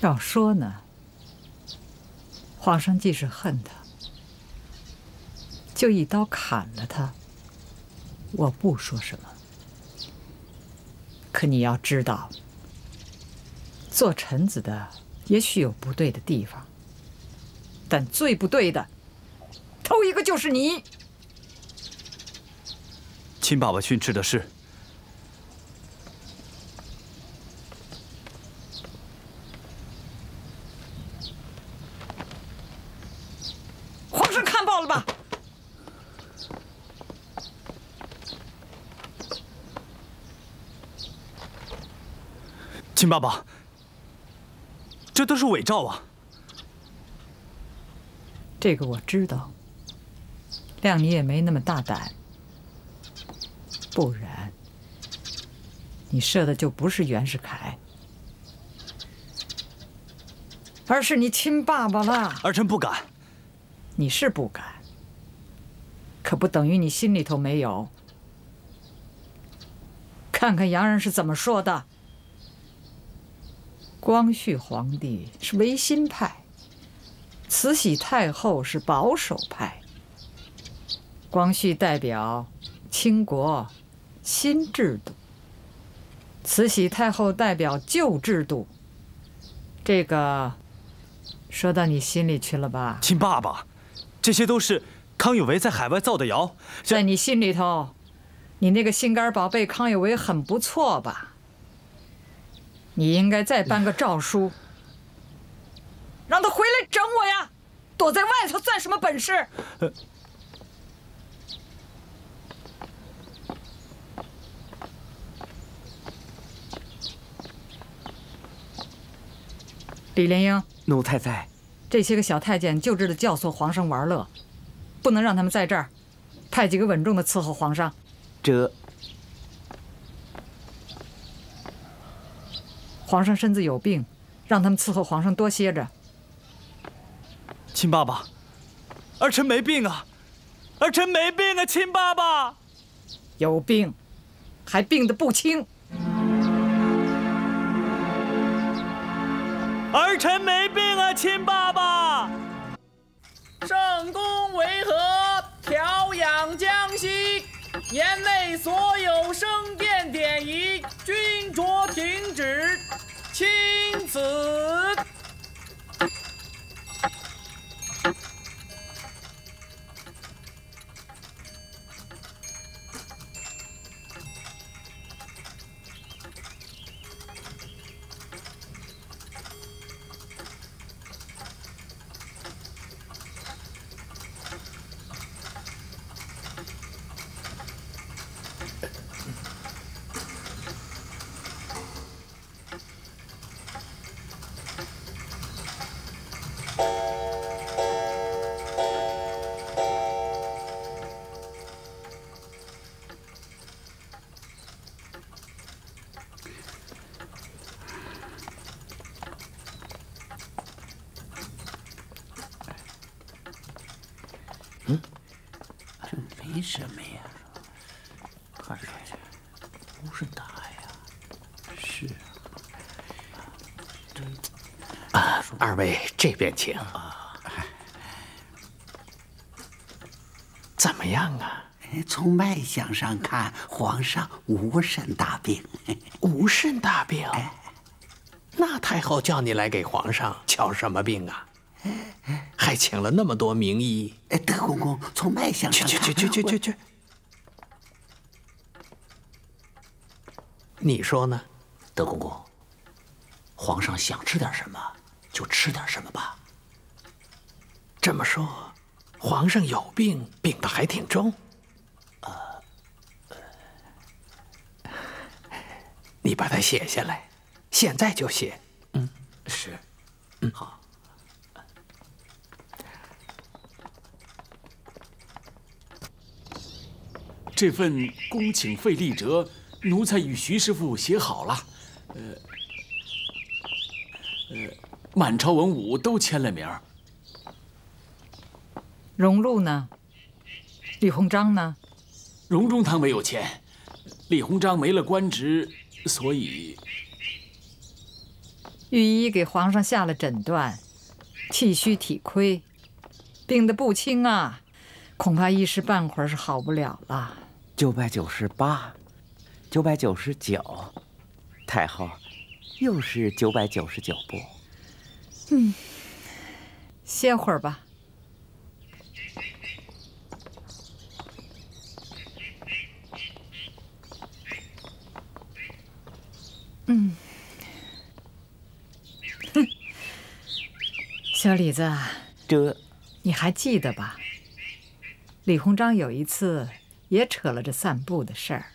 要说呢，皇上即使恨他，就一刀砍了他，我不说什么。可你要知道，做臣子的也许有不对的地方，但最不对的，头一个就是你。亲爸爸训斥的是。皇上看报了吧？亲爸爸，这都是伪造啊！这个我知道，谅你也没那么大胆。不然，你射的就不是袁世凯，而是你亲爸爸了。儿臣不敢。你是不敢，可不等于你心里头没有。看看洋人是怎么说的。光绪皇帝是维新派，慈禧太后是保守派。光绪代表清国新制度，慈禧太后代表旧制度。这个说到你心里去了吧？亲爸爸，这些都是康有为在海外造的谣，在你心里头，你那个心肝宝贝康有为很不错吧？你应该再颁个诏书，让他回来整我呀！躲在外头算什么本事？李莲英，奴才在。这些个小太监就知道教唆皇上玩乐，不能让他们在这儿。派几个稳重的伺候皇上。这。皇上身子有病，让他们伺候皇上多歇着。亲爸爸，儿臣没病啊，儿臣没病啊，亲爸爸。有病，还病得不轻。儿臣没病啊，亲爸爸。圣公为何调养江西？年内所有升殿典仪均着停止，钦此。没什么呀，看上去不是大呀。是啊，二位这边请。怎么样啊？从脉象上看，皇上无甚大病。无甚大病？那太后叫你来给皇上瞧什么病啊？还请了那么多名医。德公公，从脉象上去去去去去去。你说呢，德公公？皇上想吃点什么，就吃点什么吧。这么说，皇上有病，病得还挺重。呃，你把它写下来，现在就写。嗯，是。嗯，好。这份恭请费立折，奴才与徐师傅写好了，呃，呃，满朝文武都签了名。荣禄呢？李鸿章呢？荣中堂没有签，李鸿章没了官职，所以御医给皇上下了诊断，气虚体亏，病得不轻啊，恐怕一时半会儿是好不了了。九百九十八，九百九十九，太后，又是九百九十九步。嗯，歇会儿吧。嗯，哼，小李子，这你还记得吧？李鸿章有一次也扯了这散步的事儿。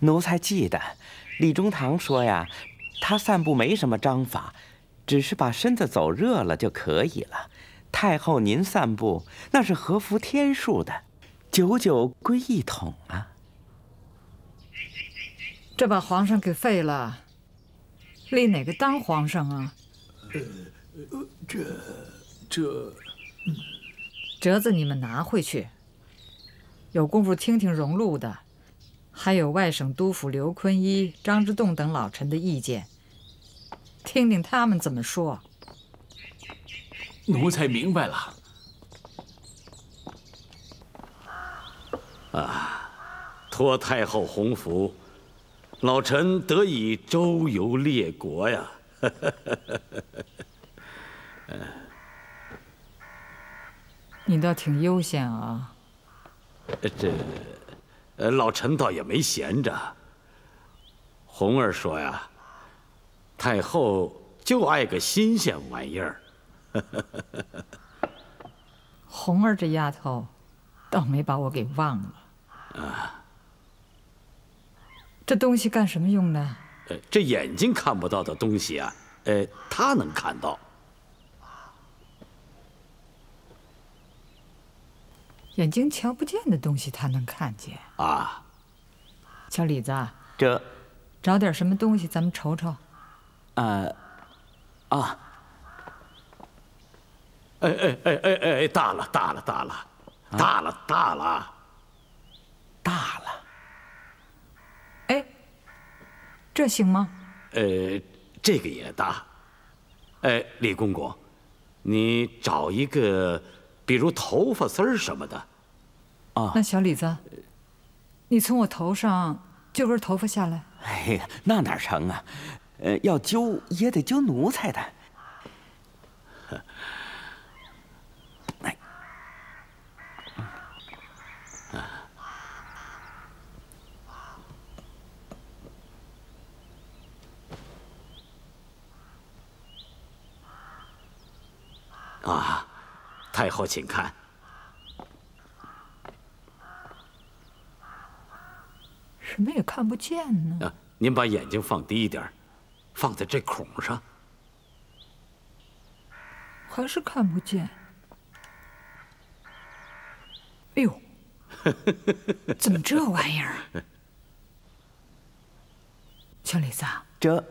奴才记得，李中堂说呀，他散步没什么章法，只是把身子走热了就可以了。太后您散步那是合符天数的，九九归一统啊。这把皇上给废了。立哪个当皇上啊？呃，这，这，折子你们拿回去。有功夫听听荣禄的，还有外省督府刘坤一、张之洞等老臣的意见，听听他们怎么说。奴才明白了。啊，托太后洪福。老臣得以周游列国呀！你倒挺悠闲啊。这，呃，老臣倒也没闲着。红儿说呀，太后就爱个新鲜玩意儿。红儿这丫头，倒没把我给忘了。啊。这东西干什么用的？呃，这眼睛看不到的东西啊，呃，她能看到。眼睛瞧不见的东西，他能看见啊。小李子，这找点什么东西，咱们瞅瞅。呃，啊。哎哎哎哎哎，大了大了大了，大了大了，大了。哎这行吗？呃，这个也大。哎，李公公，你找一个，比如头发丝儿什么的。啊，那小李子，你从我头上揪根头发下来。哎呀，那哪成啊？呃，要揪也得揪奴才的。啊，太后，请看。什么也看不见呢。您把眼睛放低一点，放在这孔上。还是看不见。哎呦，怎么这玩意儿？小李子，这，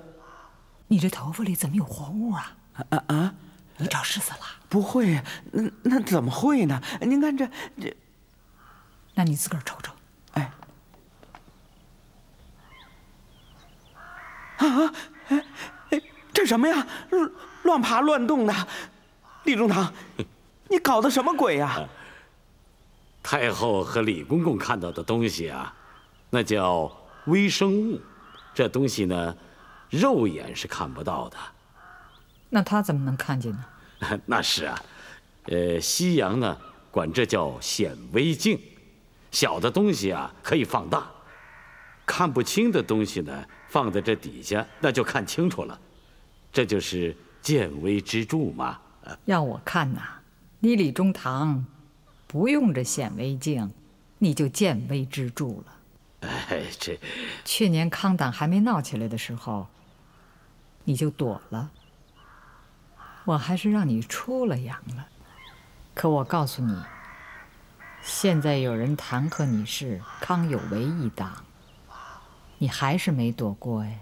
你这头发里怎么有活物啊？啊啊！你找湿死了？不会，那那怎么会呢？您看这这，那你自个儿瞅瞅。哎，啊，哎哎，这什么呀？乱乱爬乱动的，李中堂，你搞的什么鬼呀？太后和李公公看到的东西啊，那叫微生物，这东西呢，肉眼是看不到的。那他怎么能看见呢？那是啊，呃，西洋呢管这叫显微镜，小的东西啊可以放大，看不清的东西呢放在这底下，那就看清楚了，这就是见微知著嘛。要我看呐，你李中堂不用这显微镜，你就见微知著了。哎，这去年康党还没闹起来的时候，你就躲了。我还是让你出了洋了，可我告诉你，现在有人弹劾你是康有为一党，你还是没躲过哎。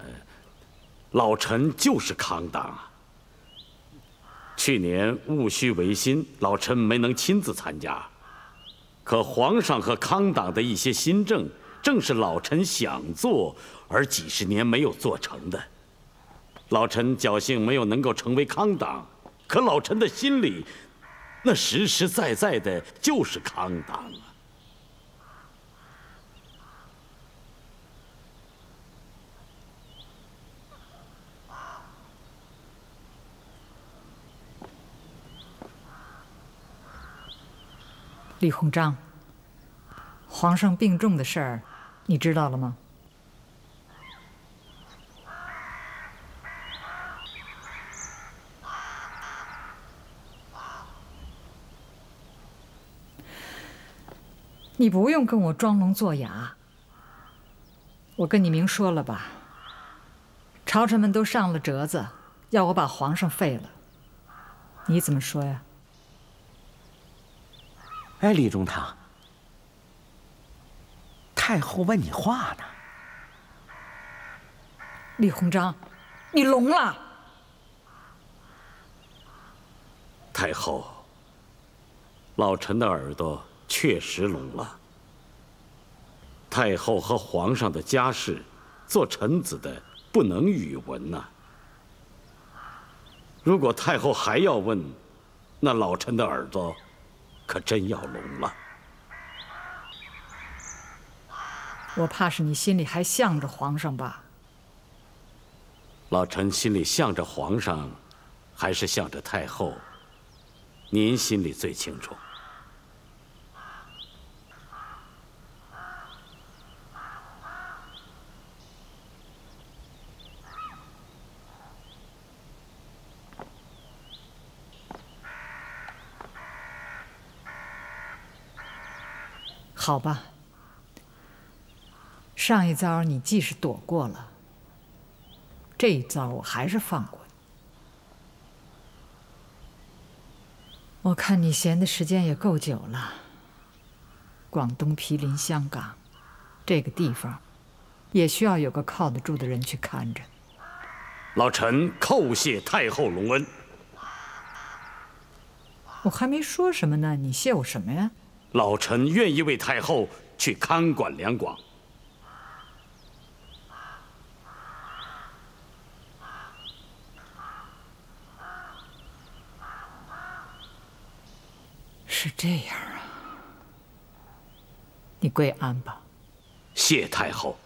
老臣就是康党。去年戊戌维新，老臣没能亲自参加，可皇上和康党的一些新政，正是老臣想做而几十年没有做成的。老臣侥幸没有能够成为康党，可老臣的心里，那实实在在的就是康党啊。李鸿章，皇上病重的事儿，你知道了吗？你不用跟我装聋作哑。我跟你明说了吧，朝臣们都上了折子，要我把皇上废了。你怎么说呀？哎，李中堂，太后问你话呢。李鸿章，你聋了？太后，老臣的耳朵确实聋了。太后和皇上的家事，做臣子的不能语闻呐。如果太后还要问，那老臣的耳朵可真要聋了。我怕是你心里还向着皇上吧？老臣心里向着皇上，还是向着太后？您心里最清楚。好吧，上一遭你既是躲过了，这一遭我还是放过你。我看你闲的时间也够久了。广东毗邻香港，这个地方也需要有个靠得住的人去看着。老臣叩谢太后隆恩。我还没说什么呢，你谢我什么呀？老臣愿意为太后去看管两广。是这样啊，你跪安吧。谢太后。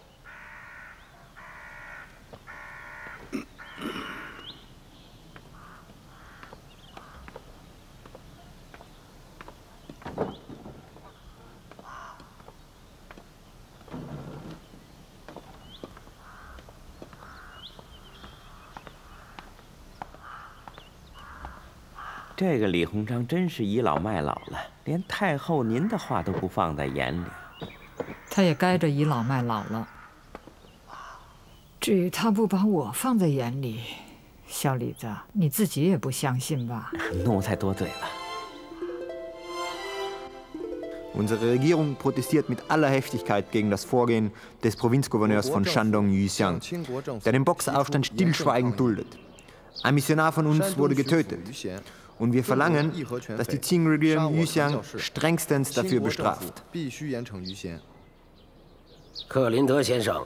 这个李鸿章真是倚老卖老了，连太后您的话都不放在眼里。他也该着倚老卖老了。至于他不把我放在眼里，小李子，你自己也不相信吧？奴才多嘴了。Unsere Regierung protestiert mit aller Heftigkeit gegen das Vorgehen des Provinzgouverneurs von Shandong Yuxiang, der den Boxeraufstand stillschweigend duldet. Ein Missionar von uns wurde getötet. 必须严惩于先克林德先生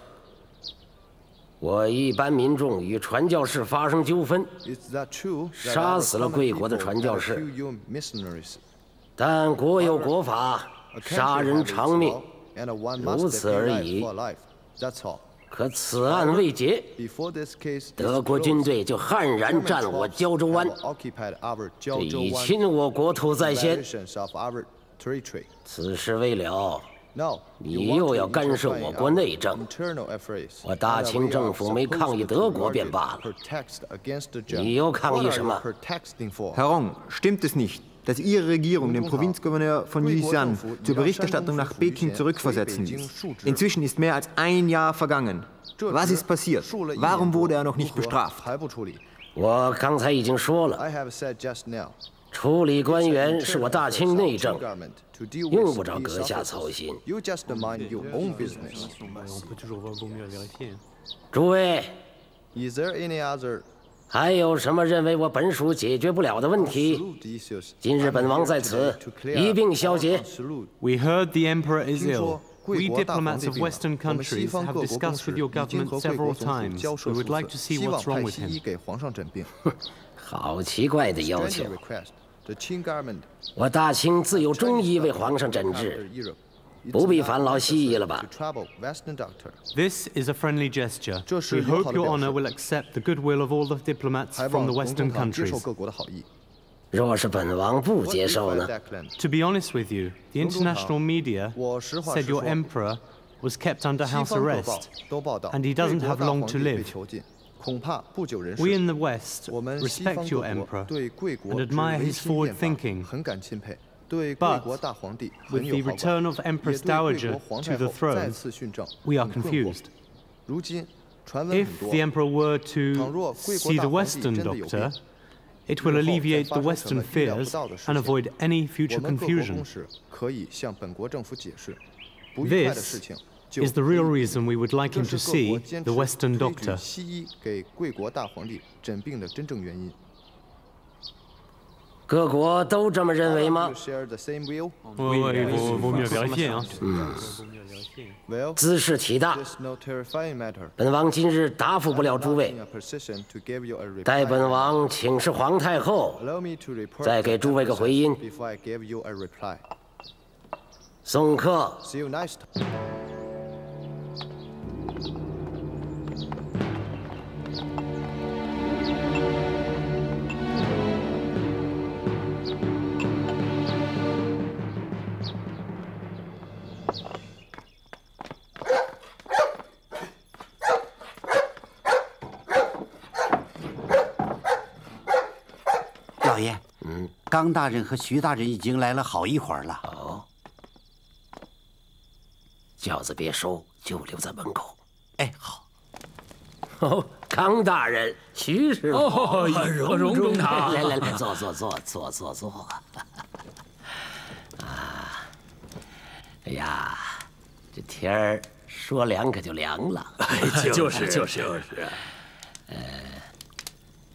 我一般民众与传教士发生纠纷杀死了贵国的传教士。但国有国法杀人偿命如此而已。可此案未结，德国军队就悍然占我胶州湾，这已侵我国土在先。此事未了，你又要干涉我国内政。我大清政府没抗议德国便罢了，你又抗议什么？Herr Rong, stimmt es nicht, dass ihre Regierung den Provinzgouverneur von Yixian zur Berichterstattung nach Peking zurückversetzen ließ. Inzwischen ist mehr als ein Jahr vergangen. Was ist passiert? Warum wurde er noch nicht bestraft? Ich habe mind your own business. Is there any other 还有什么认为我本属解决不了的问题？今日本王在此一并消解。We heard the emperor is ill. We diplomats of Western countries have discussed with your government several times. We would like to see what's wrong with him. 好奇怪的要求！我大清自有中医为皇上诊治，不必烦劳西医了吧？This is a friendly gesture. We hope Your Honor will accept the goodwill of all the diplomats from the Western countries. 若是本王不接受呢？To be honest with you, the international media said your emperor was kept under house arrest, and he doesn't have long to live. We in the West respect your emperor and admire his forward thinking. But with the return of Empress Dowager to the throne, we are confused. If the emperor were to see the Western doctor, it will alleviate the Western fears and avoid any future confusion. This is the real reason we would like him to see the Western doctor. 各国都这么认为吗？姿势体大，本王今日答复不了诸位，待本王请示皇太后，再给诸位个回音。送客。张大人和徐大人已经来了好一会儿了。哦，轿子别收，就留在门口。哎，好。哦，康大人，徐师傅，哦，荣中堂，来来来，坐坐坐坐坐坐。啊，哎呀，这天儿说凉可就凉了。就是就是就是。呃，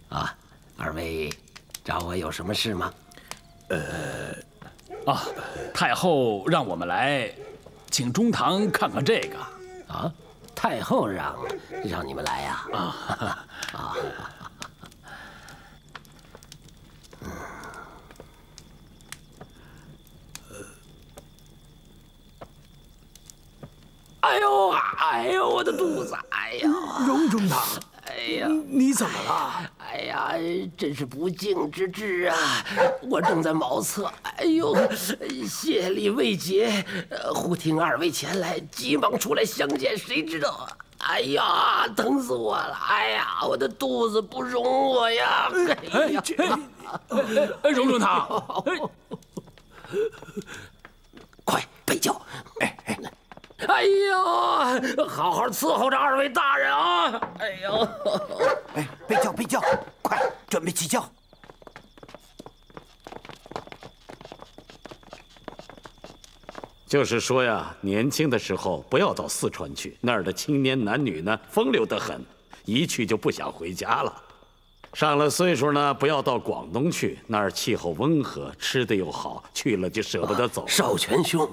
啊，二位找我有什么事吗？呃，啊，太后让我们来，请中堂看看这个。啊，太后让让你们来呀？啊啊！哎呦哎呦，我的肚子！哎呀，荣中堂。哎呀，你怎么了？哎呀，真是不敬之至啊！我正在茅厕，哎呦，谢礼未结，忽听二位前来，急忙出来相见，谁知道？哎呀，疼死我了！哎呀，我的肚子不容我呀！哎呀，哎，荣中堂，快备轿！哎哎。哎呦，好好伺候着二位大人啊！哎呦，哎，备轿备轿，快准备起轿。就是说呀，年轻的时候不要到四川去，那儿的青年男女呢风流得很，一去就不想回家了。上了岁数呢，不要到广东去，那儿气候温和，吃的又好，去了就舍不得走。少泉兄，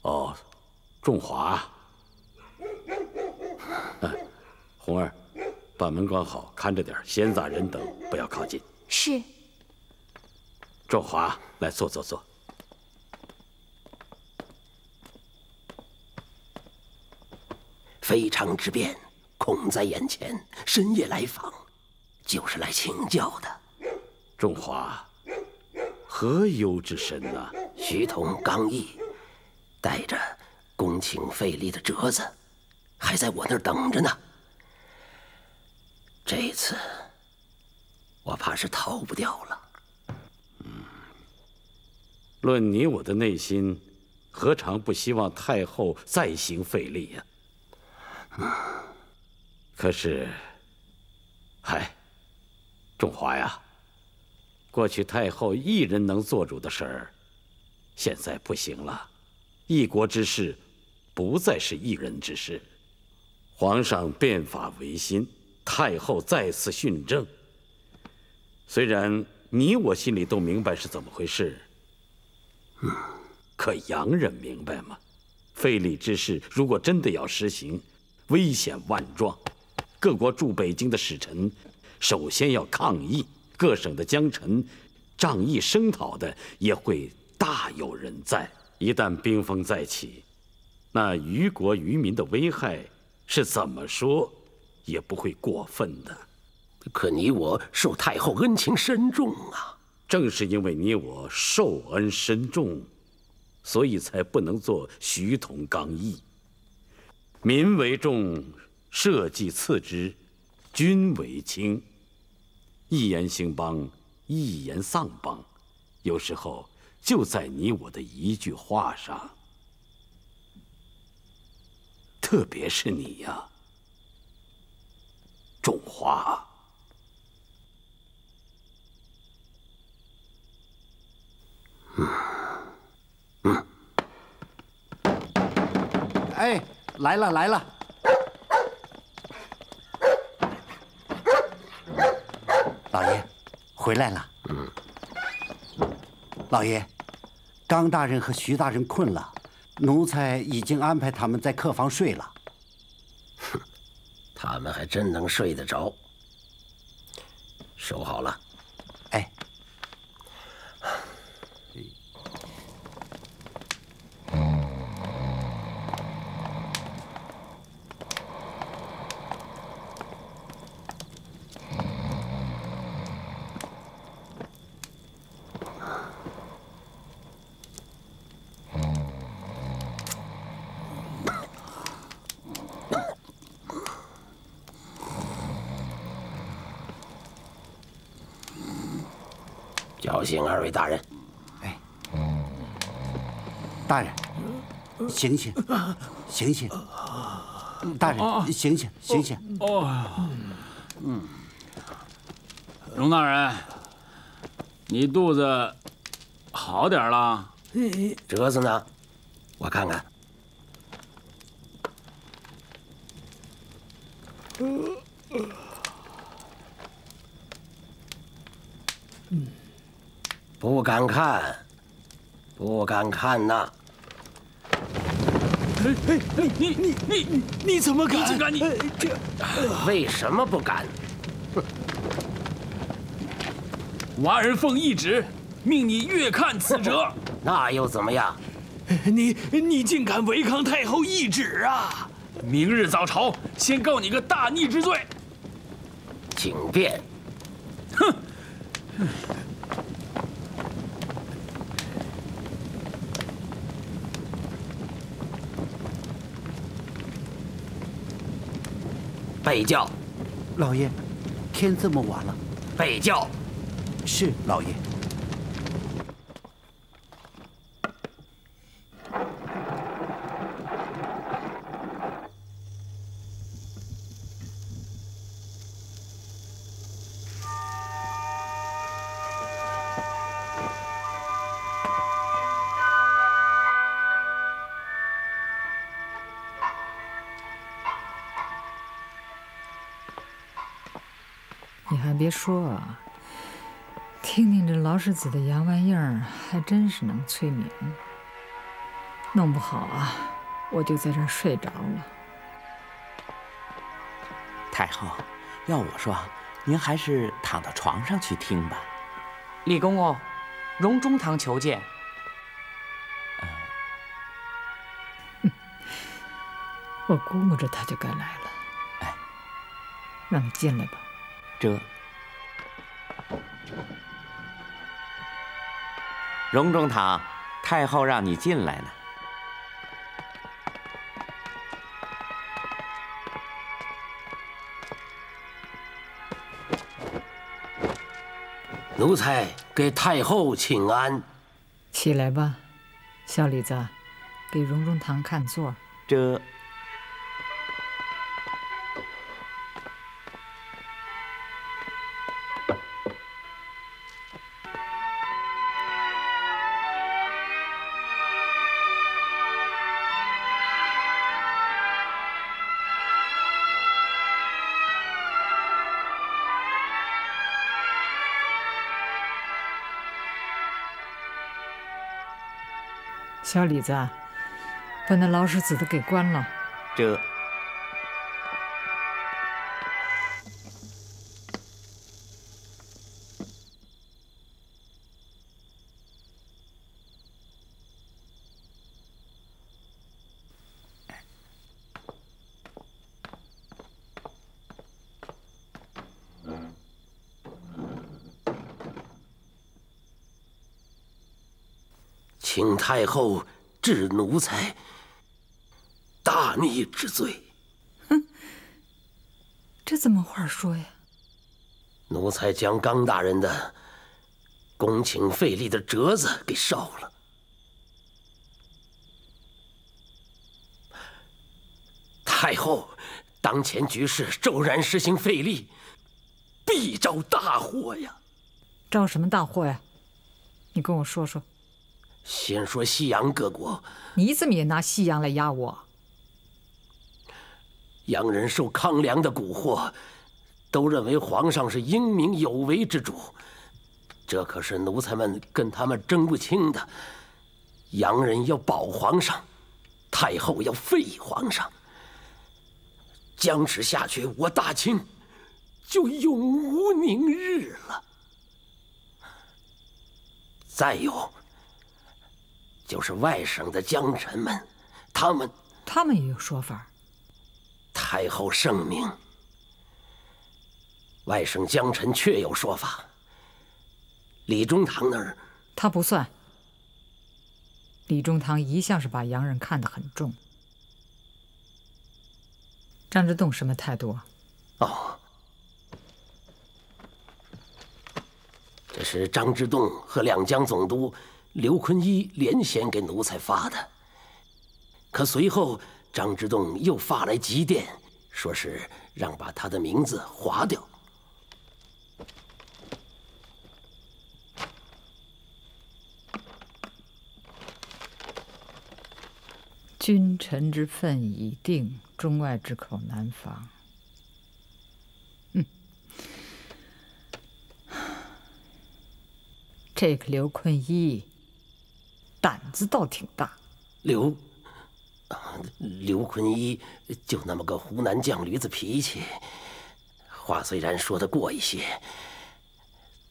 哦。仲华，哎，红儿，把门关好，看着点，闲杂人等不要靠近。是。仲华，来坐坐坐。非常之变，恐在眼前，深夜来访，就是来请教的。仲华，何忧之身呐？徐同刚毅，带着。恭请费力的折子，还在我那儿等着呢。这次我怕是逃不掉了。嗯，论你我的内心，何尝不希望太后再行费力呀？嗯可是，嗨，仲华呀，过去太后一人能做主的事儿，现在不行了，一国之事。不再是一人之事。皇上变法维新，太后再次训政。虽然你我心里都明白是怎么回事，可洋人明白吗？非礼之事如果真的要实行，危险万状。各国驻北京的使臣，首先要抗议；各省的江臣，仗义声讨的也会大有人在。一旦兵锋再起，那于国于民的危害，是怎么说也不会过分的。可你我受太后恩情深重啊！正是因为你我受恩深重，所以才不能做徐同刚毅。民为重。社稷次之，君为轻。一言兴邦，一言丧邦，有时候就在你我的一句话上。特别是你呀，种花。嗯嗯。哎，来了来了。老爷，回来了。嗯。老爷，张大人和徐大人困了，奴才已经安排他们在客房睡了。哼，他们还真能睡得着。收好了。哎。叫醒二位大人。哎，大人，醒醒，醒醒！大人，醒醒，醒醒！哦，嗯，荣大人，你肚子好点了？折子呢？我看看。不敢看，不敢看呐！哎哎，你你你你你怎么敢？你敢？你这为什么不敢？娃儿奉懿旨，命你阅看此折。那又怎么样？你你竟敢违抗太后懿旨啊！明日早朝，先告你个大逆之罪。请便。哼！备轿，老爷，天这么晚了，备轿。是老爷。别说啊，听听这劳什子的洋玩意儿，还真是能催眠。弄不好啊，我就在这儿睡着了。太后，要我说，您还是躺到床上去听吧。李公公，荣中堂求见。我估摸着他就该来了。哎，让他进来吧。这。荣中堂，太后让你进来呢。奴才给太后请安。起来吧，小李子，给荣中堂看座。这。小李子，把那老鼠子都给关了。这。太后治奴才大逆之罪。哼，这怎么话说呀？奴才将刚大人的恭请费力的折子给烧了。太后，当前局势骤然实行废立，必招大祸呀！招什么大祸呀？你跟我说说。先说西洋各国，你怎么也拿西洋来压我？洋人受康梁的蛊惑，都认为皇上是英明有为之主，这可是奴才们跟他们争不清的。洋人要保皇上，太后要废皇上，僵持下去，我大清就永无宁日了。再有。就是外省的江臣们，他们他们也有说法。太后圣明，外省江臣确有说法。李中堂那儿，他不算。李中堂一向是把洋人看得很重。张之洞什么态度？哦，这是张之洞和两江总督。刘坤一连衔给奴才发的，可随后张之洞又发来急电，说是让把他的名字划掉。君臣之分已定，中外之口难防。这个刘坤一。胆子倒挺大，刘刘坤一就那么个湖南犟驴子脾气，话虽然说得过一些，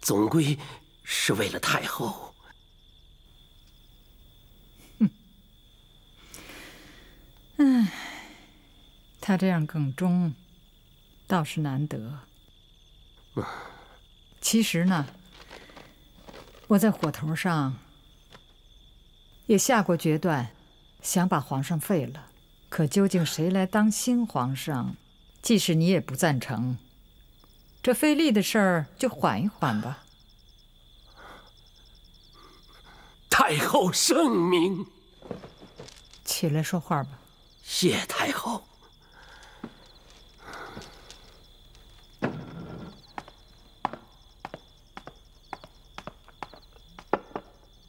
总归是为了太后。哼，唉，他这样耿忠，倒是难得。其实呢，我在火头上。也下过决断，想把皇上废了，可究竟谁来当新皇上，即使你也不赞成，这费力的事儿就缓一缓吧。太后圣明，起来说话吧。谢太后。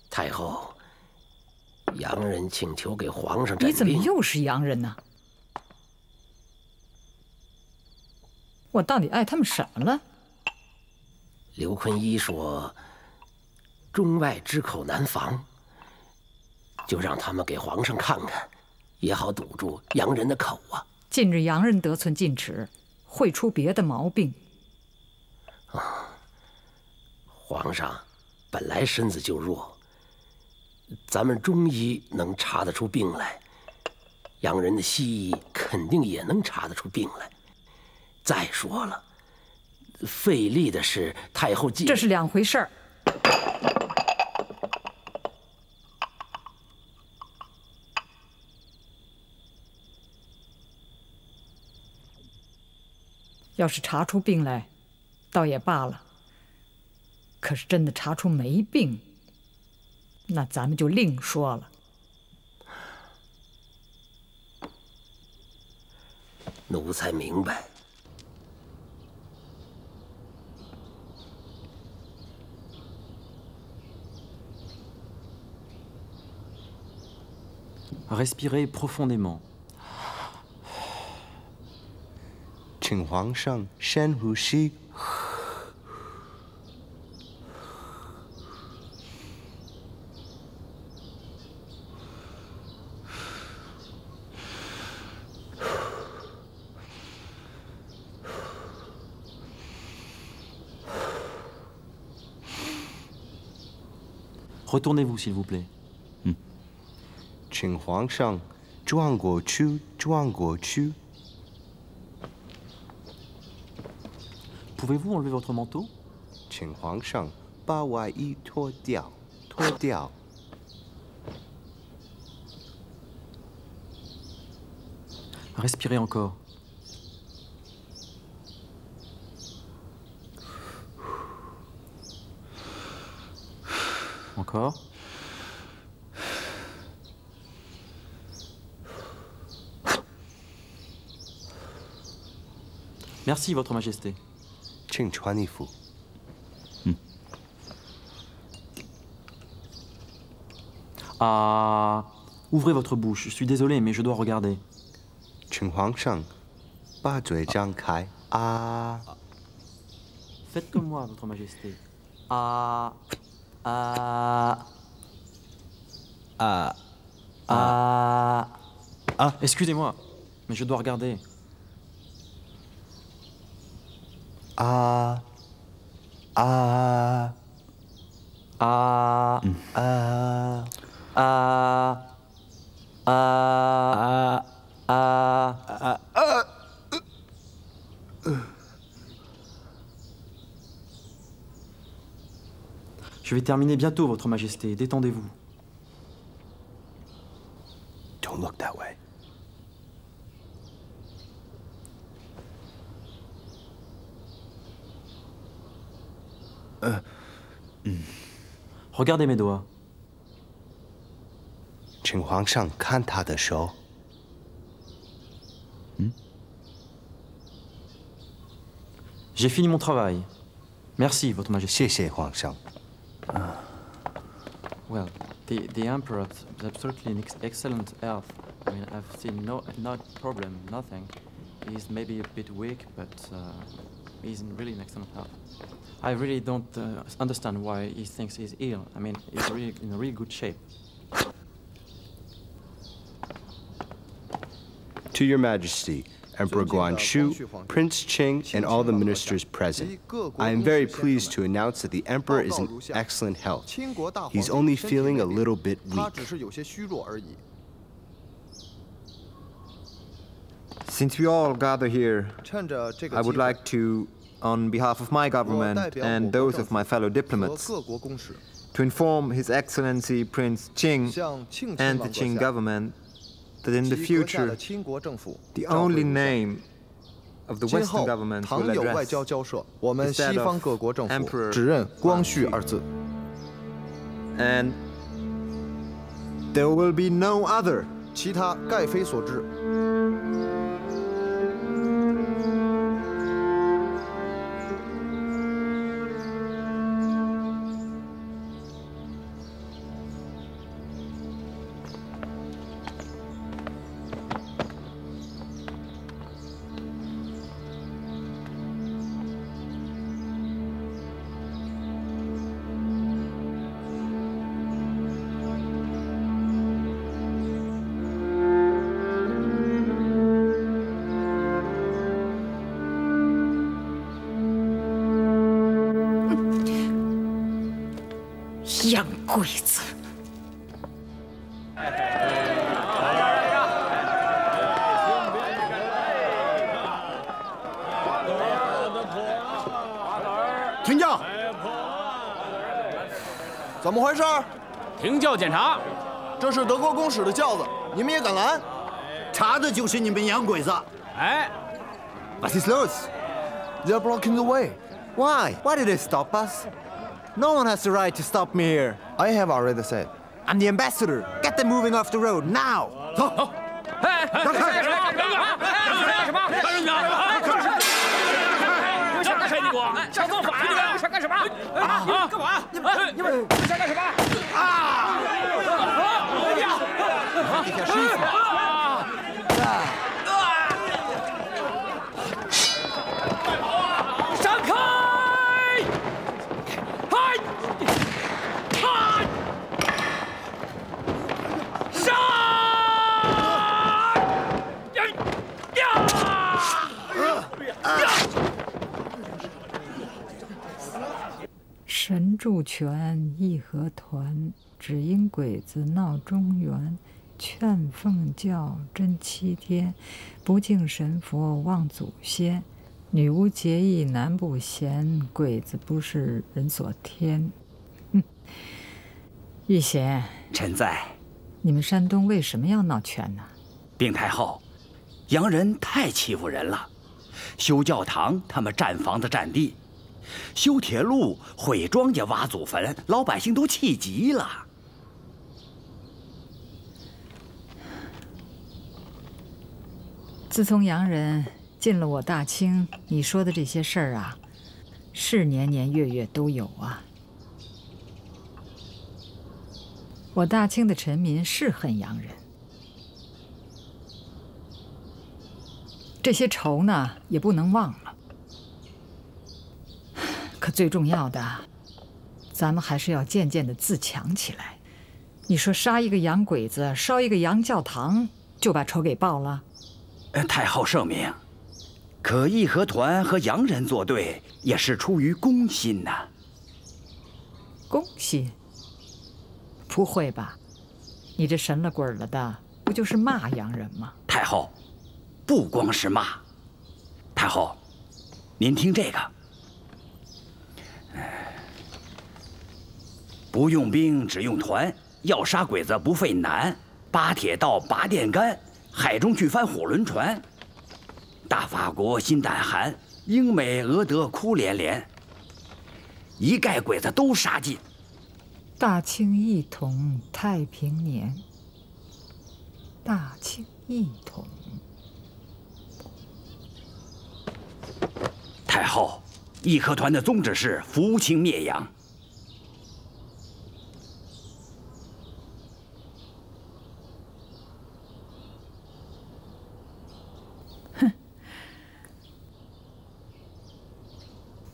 太后。洋人请求给皇上你怎么又是洋人呢？我到底爱他们什么了？刘坤一说：“中外之口难防，就让他们给皇上看看，也好堵住洋人的口啊。”近日洋人得寸进尺，会出别的毛病。啊，皇上本来身子就弱。咱们中医能查得出病来，洋人的西医肯定也能查得出病来。再说了，费力的是太后，这是两回事儿。要是查出病来，倒也罢了。可是真的查出没病。那咱们就另说了。奴才明白。Respirez profondément。请皇上深呼吸。Retournez-vous, s'il vous plaît. Hmm. Pouvez-vous enlever votre manteau? Respirez encore. Encore. Merci, Votre Majesté. Ching Chuanifu. Hmm. Ah. Ouvrez votre bouche, je suis désolé, mais je dois regarder. Ching Huang Sheng. Ba zui zhang kai. Ah. Faites comme moi, Votre Majesté. Ah. Ah. Ah. Ah. Ah. Excusez-moi, mais je dois regarder. Ah. Ah. Ah. Ah. Ah. Ah. Ah. Je vais terminer bientôt, Votre Majesté. Détendez-vous. Don't look that way. Euh... Mm. Regardez mes doigts. Hmm? J'ai fini mon travail. Merci, Votre Majesté. Merci, Huang Shang. Well, the, the Emperor is absolutely an ex excellent elf. I mean, I've seen no, no problem, nothing. He's maybe a bit weak, but uh, he's really an excellent elf. I really don't uh, understand why he thinks he's ill. I mean, he's really in a really good shape. To your Majesty, Emperor Guangxu, Prince Qing, and all the ministers present. I am very pleased to announce that the Emperor is in excellent health. He's only feeling a little bit weak. Since we all gather here, I would like to, on behalf of my government and those of my fellow diplomats, to inform His Excellency Prince Qing and the Qing government 在今后，唐有外交交涉，我们西方各国政府只认“光绪”二字，and there will be no other，其他概非所知。回事？停轿检查。这是德国公使的轿子，你们也敢拦？查的就是你们洋鬼子！哎，What is los? They're blocking the way. Why? Why did they stop us? No one has the right to stop me here. I have already said. I'm the ambassador. Get them moving off the road now. 走走。哎，干什么？干什么？干什么？干什么？你想开你我？想造反？你想干什么？啊？干嘛？你们你们想干什么？啊！闪神助拳，义和团，只因鬼子闹中原。劝奉教真七天，不敬神佛忘祖先。女巫结义难不贤，鬼子不是人所天。哼！玉贤，臣在。你们山东为什么要闹拳呢？禀太后，洋人太欺负人了，修教堂他们占房子占地，修铁路毁庄稼挖祖坟，老百姓都气急了。自从洋人进了我大清，你说的这些事儿啊，是年年月月都有啊。我大清的臣民是恨洋人，这些仇呢也不能忘了。可最重要的，咱们还是要渐渐的自强起来。你说杀一个洋鬼子，烧一个洋教堂，就把仇给报了？太后圣明，可义和团和洋人作对，也是出于公心呐。公心？不会吧？你这神了鬼了的，不就是骂洋人吗？太后，不光是骂。太后，您听这个：不用兵，只用团，要杀鬼子不费难，扒铁道，拔电杆。海中去翻火轮船，大法国心胆寒，英美俄德哭连连，一概鬼子都杀尽。大清一统太平年，大清一统。太后，义和团的宗旨是扶清灭洋。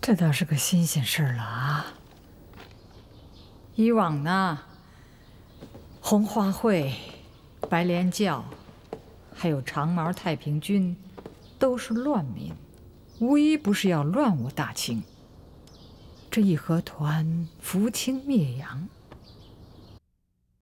这倒是个新鲜事儿了啊！以往呢，红花会、白莲教，还有长毛太平军，都是乱民，无一不是要乱我大清。这义和团扶清灭洋，